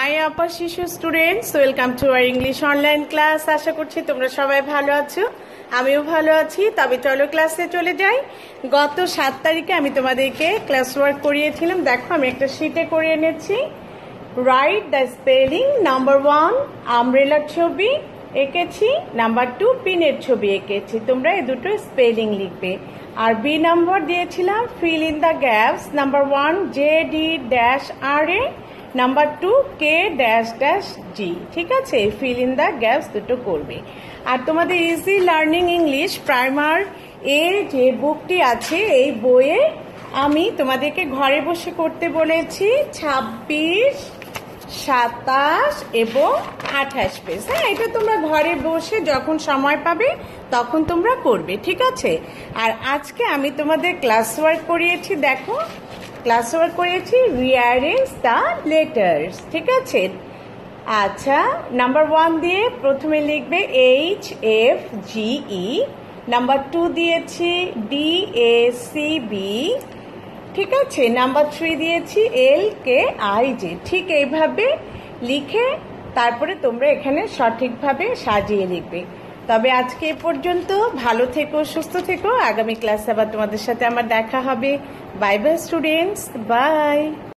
High আপা শিশু students welcome to our English online class আশা করছি তোমরা সবাই ভালো আছো। আমিও ভালো আছি। তবে চলো ক্লাসে চলে যাই। গত সাত তারিখে আমি তোমাদেরকে ক্লাস ওয়ার্ক করিয়েছিলাম। দেখো, আমি একটা শিটে করে এনেছি। Write the spelling number one আমরেলার ছবি এঁকেছি নাম্বার টু পিনের ছবি এঁকেছি। তোমরা এই দুটো স্পেলিং লিখবে। আর বি নাম্বার দিয়েছিলাম fill in the gaps number one J D dash R A number two K dash dash G ঠিক আছে? ফিল ইন দ্য গ্যাপস দুটো করবে। আর তোমাদের ইজি লার্নিং ইংলিশ প্রাইমার এ যে বুকটি আছে, এই বইয়ে আমি তোমাদেরকে ঘরে বসে করতে বলেছি ছাব্বিশ, সাতাশ এবং আঠাশ পেজ হ্যাঁ এটা তোমরা ঘরে বসে যখন সময় পাবে, তখন তোমরা করবে। ঠিক আছে? আর আজকে আমি তোমাদের ক্লাস ওয়ার্ক করিয়েছি, দেখো। ক্লাস ওয়ার্ক করিয়েছি রিয়ারেঞ্জ দ্য লেটার্স ঠিক আছে? আচ্ছা নাম্বার ওয়ান দিয়ে প্রথমে লিখবে H F G E number two দিয়েছি ডি এ সি বি ঠিক আছে? নাম্বার থ্রি দিয়েছি এল কে আই জে ঠিক এইভাবে লিখে তারপরে তোমরা এখানে সঠিকভাবে সাজিয়ে লিখবে। তবে আজকে এ পর্যন্ত ভালো থেকো, সুস্থ থেকো। আগামী ক্লাসে আবার তোমাদের সাথে আমার দেখা হবে। Bye bye students by